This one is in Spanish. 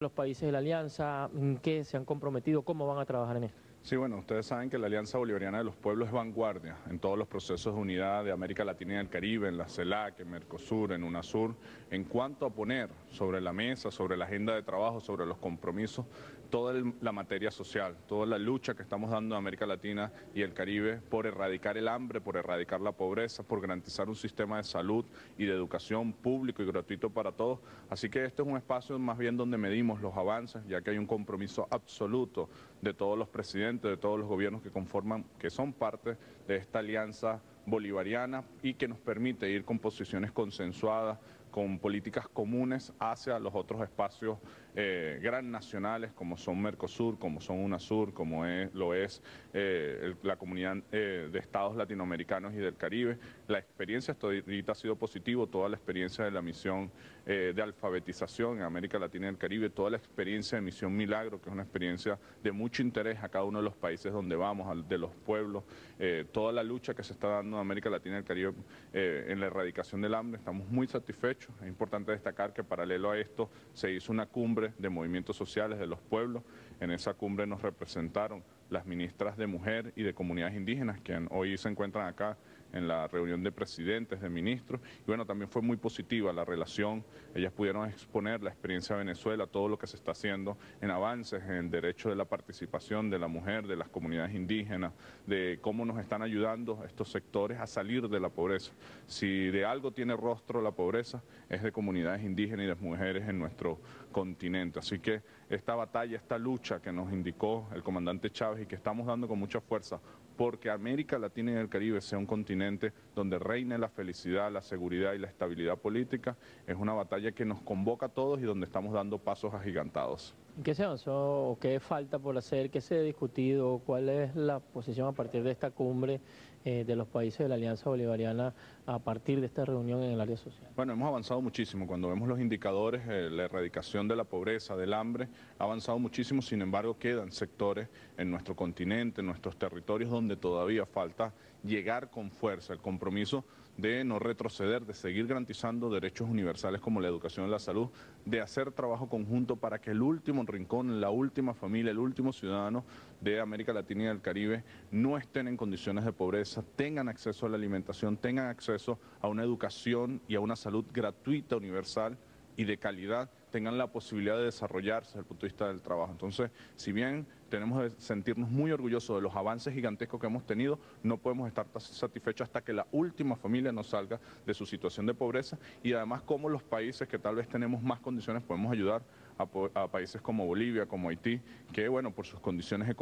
los países de la alianza, ¿en qué se han comprometido? ¿Cómo van a trabajar en esto? Sí, bueno, ustedes saben que la Alianza Bolivariana de los Pueblos es vanguardia en todos los procesos de unidad de América Latina y el Caribe, en la CELAC, en Mercosur, en UNASUR, en cuanto a poner sobre la mesa, sobre la agenda de trabajo, sobre los compromisos, toda la materia social, toda la lucha que estamos dando en América Latina y el Caribe por erradicar el hambre, por erradicar la pobreza, por garantizar un sistema de salud y de educación público y gratuito para todos. Así que este es un espacio más bien donde medimos los avances, ya que hay un compromiso absoluto de todos los presidentes, de todos los gobiernos que conforman, que son parte de esta alianza bolivariana y que nos permite ir con posiciones consensuadas, con políticas comunes hacia los otros espacios eh, gran nacionales como son Mercosur, como son UNASUR, como es, lo es eh, la comunidad eh, de estados latinoamericanos y del Caribe. La experiencia hasta ha sido positivo, toda la experiencia de la misión de alfabetización en América Latina y el Caribe, toda la experiencia de Misión Milagro, que es una experiencia de mucho interés a cada uno de los países donde vamos, de los pueblos, toda la lucha que se está dando América Latina y el Caribe en la erradicación del hambre, estamos muy satisfechos. Es importante destacar que paralelo a esto se hizo una cumbre de movimientos sociales de los pueblos. En esa cumbre nos representaron las ministras de Mujer y de Comunidades Indígenas, que hoy se encuentran acá en la reunión de presidentes, de ministros, y bueno, también fue muy positiva la relación, ellas pudieron exponer la experiencia de Venezuela, todo lo que se está haciendo en avances en el derecho de la participación de la mujer, de las comunidades indígenas, de cómo nos están ayudando estos sectores a salir de la pobreza. Si de algo tiene rostro la pobreza, es de comunidades indígenas y de mujeres en nuestro continente. Así que esta batalla, esta lucha que nos indicó el comandante Chávez, y que estamos dando con mucha fuerza porque América Latina y el Caribe sea un continente donde reine la felicidad, la seguridad y la estabilidad política, es una batalla que nos convoca a todos y donde estamos dando pasos agigantados. ¿Qué se avanzó o qué falta por hacer? ¿Qué se ha discutido? ¿Cuál es la posición a partir de esta cumbre eh, de los países de la Alianza Bolivariana a partir de esta reunión en el área social? Bueno, hemos avanzado muchísimo. Cuando vemos los indicadores, eh, la erradicación de la pobreza, del hambre, ha avanzado muchísimo. Sin embargo, quedan sectores en nuestro continente, en nuestros territorios, donde todavía falta llegar con fuerza. El compromiso de no retroceder, de seguir garantizando derechos universales como la educación y la salud, de hacer trabajo conjunto para que el último rincón, la última familia, el último ciudadano de América Latina y del Caribe no estén en condiciones de pobreza, tengan acceso a la alimentación, tengan acceso a una educación y a una salud gratuita, universal y de calidad tengan la posibilidad de desarrollarse desde el punto de vista del trabajo. Entonces, si bien tenemos que sentirnos muy orgullosos de los avances gigantescos que hemos tenido, no podemos estar satisfechos hasta que la última familia nos salga de su situación de pobreza y además cómo los países que tal vez tenemos más condiciones podemos ayudar a, a países como Bolivia, como Haití, que bueno, por sus condiciones económicas,